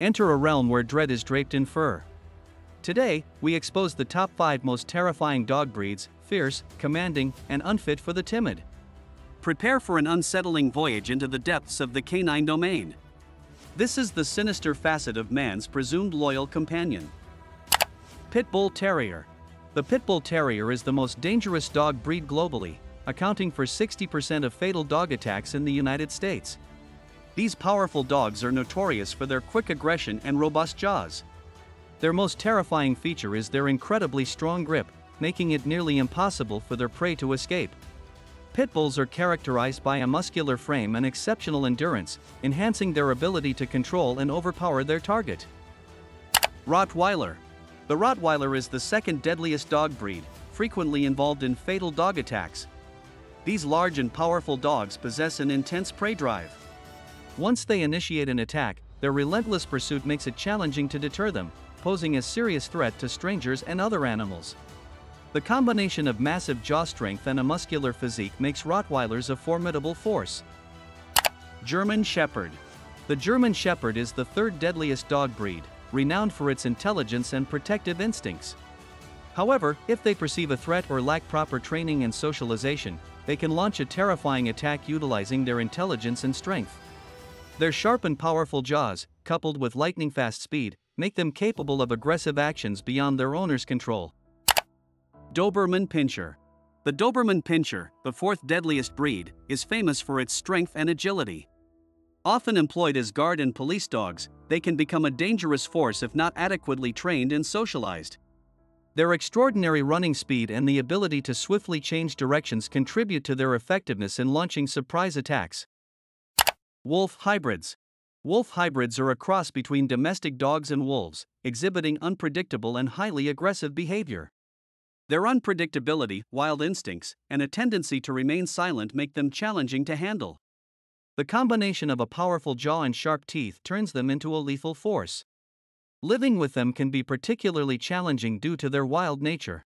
Enter a realm where dread is draped in fur. Today, we expose the top 5 most terrifying dog breeds fierce, commanding, and unfit for the timid. Prepare for an unsettling voyage into the depths of the canine domain. This is the sinister facet of man's presumed loyal companion. Pit Bull Terrier. The Pit Bull Terrier is the most dangerous dog breed globally, accounting for 60% of fatal dog attacks in the United States. These powerful dogs are notorious for their quick aggression and robust jaws. Their most terrifying feature is their incredibly strong grip, making it nearly impossible for their prey to escape. Pit bulls are characterized by a muscular frame and exceptional endurance, enhancing their ability to control and overpower their target. Rottweiler. The Rottweiler is the second deadliest dog breed, frequently involved in fatal dog attacks. These large and powerful dogs possess an intense prey drive. Once they initiate an attack, their relentless pursuit makes it challenging to deter them, posing a serious threat to strangers and other animals. The combination of massive jaw strength and a muscular physique makes Rottweilers a formidable force. German Shepherd. The German Shepherd is the third deadliest dog breed, renowned for its intelligence and protective instincts. However, if they perceive a threat or lack proper training and socialization, they can launch a terrifying attack utilizing their intelligence and strength. Their sharp and powerful jaws, coupled with lightning fast speed, make them capable of aggressive actions beyond their owner's control. Doberman Pinscher. The Doberman Pinscher, the fourth deadliest breed, is famous for its strength and agility. Often employed as guard and police dogs, they can become a dangerous force if not adequately trained and socialized. Their extraordinary running speed and the ability to swiftly change directions contribute to their effectiveness in launching surprise attacks. Wolf hybrids. Wolf hybrids are a cross between domestic dogs and wolves, exhibiting unpredictable and highly aggressive behavior. Their unpredictability, wild instincts, and a tendency to remain silent make them challenging to handle. The combination of a powerful jaw and sharp teeth turns them into a lethal force. Living with them can be particularly challenging due to their wild nature.